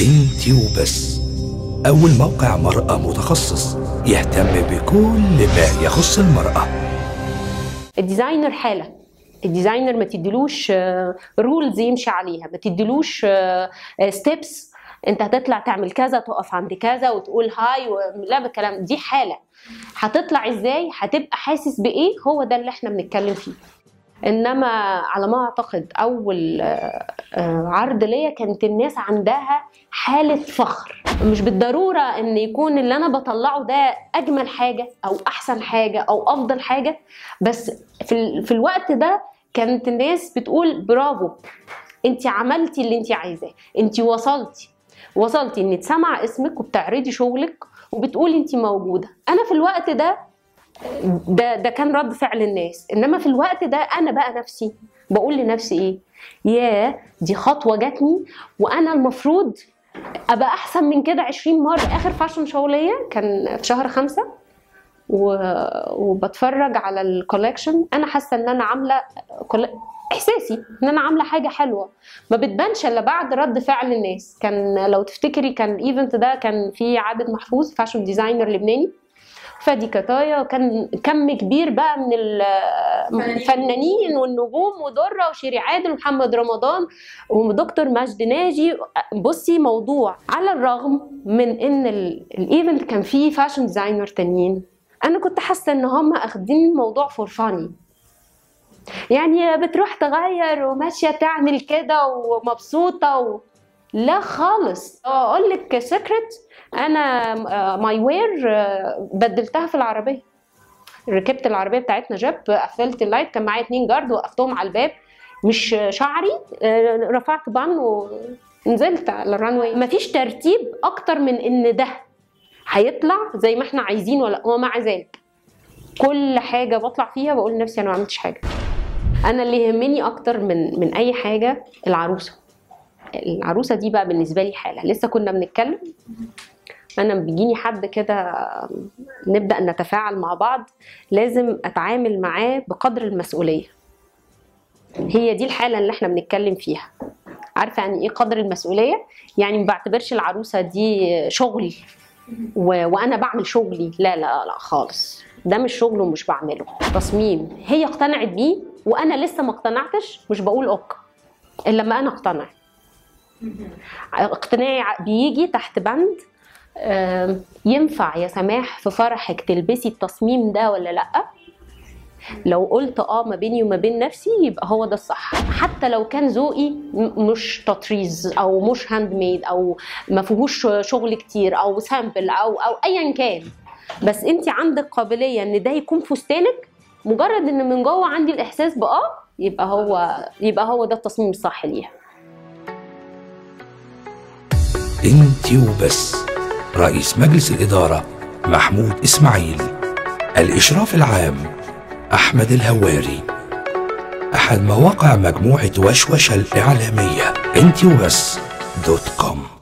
انت وبس. أول موقع مرأة متخصص يهتم بكل ما يخص المرأة. ال designer حالة. ال designer ما تديلوش rules يمشي عليها. ما تديلوش steps أنت هتطلع تعمل كذا تقف عند كذا وتقول hi و... لا بالكلام. دي حالة. هتطلع إزاي؟ هتبقى حاسس بإيه؟ هو ده اللي إحنا بنتكلم فيه. إنما على ما أعتقد أول آه، عرض ليا كانت الناس عندها حالة فخر مش بالضرورة إن يكون اللي أنا بطلعه ده أجمل حاجة أو أحسن حاجة أو أفضل حاجة بس في. في الوقت ده كانت الناس بتقول برافو انت عملتي اللي انت عايزاه انت وصلتي وصلتي إن تسمع اسمك وبتعرضي شغلك وبتقولي انت موجودة أنا في الوقت ده ده ده كان رد فعل الناس. إنما في الوقت ده أنا بقى نفسي. بقول لنفسي إيه؟ يا دي خطوة جاتني وأنا المفروض أبقى أحسن من كده 20 مرة. آخر fashion show ليا كان في شهر خمسة و... وبتفرج على ال collection أنا حاسة إن أنا عاملة. إحساسي إن أنا عاملة حاجة حلوة. ما بتبانش إلا بعد رد فعل الناس. كان لو تفتكري كان ال event ده كان فيه عادل محفوظ fashion designer لبناني. فادي قطايا كان كم كبير بقى من الفنانين والنجوم ودرة وشيري عادل ومحمد رمضان ودكتور مجد ناجي. بصي موضوع على الرغم من إن ال- ال event كان فيه fashion designer تانيين أنا كنت حاسة إن هم أخدين الموضوع for fun يعني بتروح تغير وماشية تعمل كده ومبسوطة و... لا خالص. أقول لك secret أنا my wear بدلتها في العربية. ركبت العربية بتاعتنا جيب قفلت ال light كان معايا اتنين guard وقفتهم على الباب. مش شعري رفعت bun ونزلت على ال runway مفيش ترتيب أكتر من إن ده هيطلع زي ما إحنا عايزين ولا ومع ذلك. كل حاجة بطلع فيها بقول لنفسي أنا ما عملتش حاجة. أنا اللي يهمني أكتر من من أي حاجة العروسة. العروسة دي بقى بالنسبة لي حالة. لسه كنا بنتكلم. أنا بيجيني حد كده نبدأ نتفاعل مع بعض. لازم أتعامل معاه بقدر المسؤولية. هي دي الحالة اللي إحنا بنتكلم فيها. عارفة يعني إيه قدر المسؤولية؟ يعني ما بعتبرش العروسة دي شغل. و... وأنا بعمل شغلي. لا لا لا خالص. ده مش شغل ومش بعمله. تصميم. هي اقتنعت بيه وأنا لسه ما اقتنعتش. مش بقول okay إلا لما أنا أقتنع. اقتناعي بيجي تحت بند ينفع يا سماح في فرحك تلبسي التصميم ده ولا لأ؟ لو قلت آه ما بيني وما بين نفسي يبقى هو ده الصح. حتى لو كان ذوقي مش تطريز أو مش handmade أو ما فيهوش شغل كتير أو simple أو أو ايا كان. بس أنت عندك قابلية إن ده يكون فستانك؟ مجرد إن من جوه عندي الإحساس بآه يبقى هو يبقى هو ده التصميم الصح ليها. انت وبس. رئيس مجلس الإدارة محمود إسماعيل. الإشراف العام أحمد الهواري. أحد مواقع مجموعة وشوشة الإعلامية انت وبس دوت كوم.